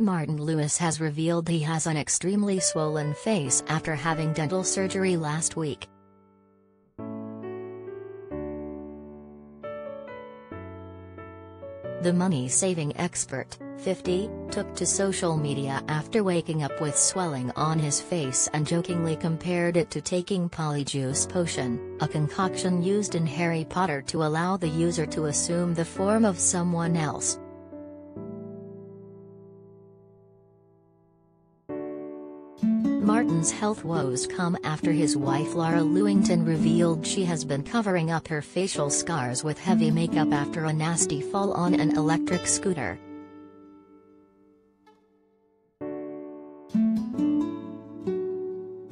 Martin Lewis has revealed he has an extremely swollen face after having dental surgery last week. The money-saving expert, 50, took to social media after waking up with swelling on his face and jokingly compared it to taking Polyjuice Potion, a concoction used in Harry Potter to allow the user to assume the form of someone else. Martin's health woes come after his wife Lara Lewington revealed she has been covering up her facial scars with heavy makeup after a nasty fall on an electric scooter.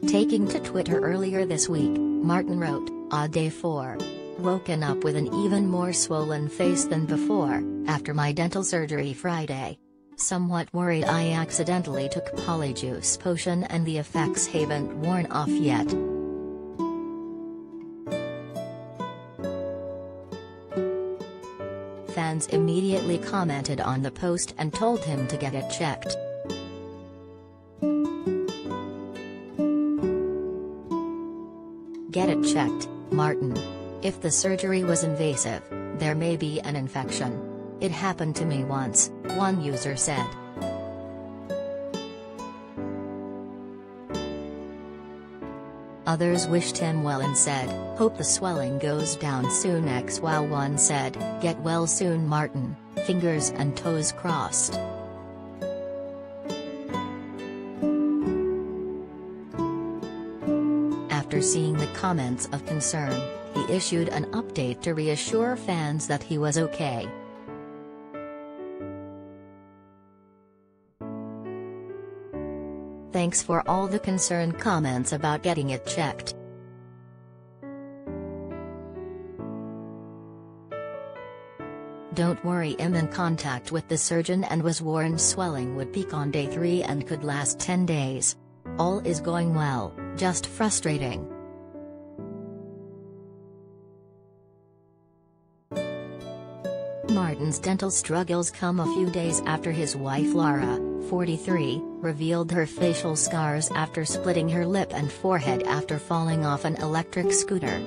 Taking to Twitter earlier this week, Martin wrote, A day 4. Woken up with an even more swollen face than before, after my dental surgery Friday. Somewhat worried I accidentally took Polyjuice potion and the effects haven't worn off yet. Fans immediately commented on the post and told him to get it checked. Get it checked, Martin. If the surgery was invasive, there may be an infection. It happened to me once, one user said. Others wished him well and said, hope the swelling goes down soon X while one said, get well soon Martin, fingers and toes crossed. After seeing the comments of concern, he issued an update to reassure fans that he was okay. Thanks for all the concerned comments about getting it checked. Don't worry I'm in contact with the surgeon and was warned swelling would peak on day 3 and could last 10 days. All is going well, just frustrating. Martin's dental struggles come a few days after his wife Lara, 43, revealed her facial scars after splitting her lip and forehead after falling off an electric scooter.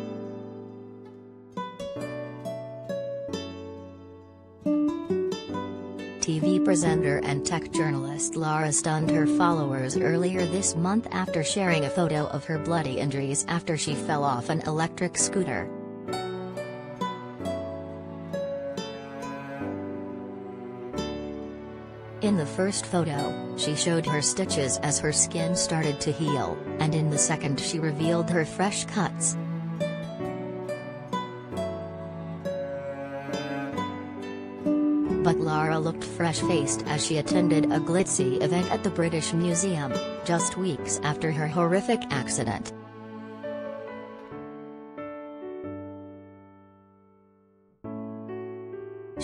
TV presenter and tech journalist Lara stunned her followers earlier this month after sharing a photo of her bloody injuries after she fell off an electric scooter. In the first photo, she showed her stitches as her skin started to heal, and in the second she revealed her fresh cuts. But Lara looked fresh-faced as she attended a glitzy event at the British Museum, just weeks after her horrific accident.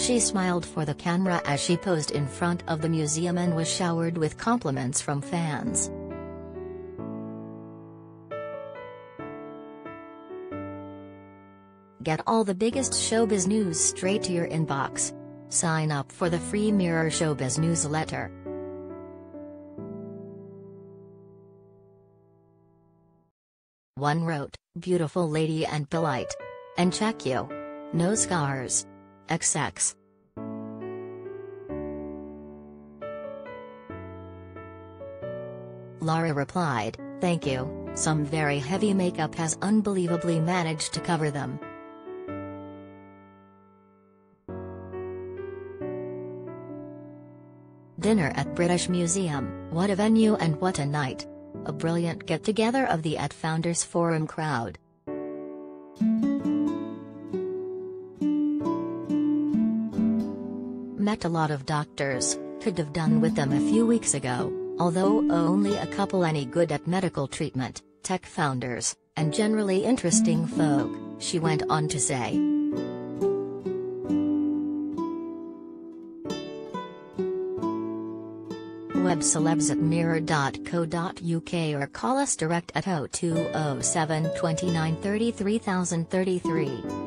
She smiled for the camera as she posed in front of the museum and was showered with compliments from fans. Get all the biggest showbiz news straight to your inbox. Sign up for the free Mirror Showbiz newsletter. One wrote, beautiful lady and polite. And check you. No scars. XX. Lara replied, thank you, some very heavy makeup has unbelievably managed to cover them. Dinner at British Museum, what a venue and what a night. A brilliant get-together of the at Founders Forum crowd. Met a lot of doctors, could have done with them a few weeks ago, although only a couple any good at medical treatment, tech founders, and generally interesting folk, she went on to say. Web celebs at mirror.co.uk or call us direct at 0207 29 33033.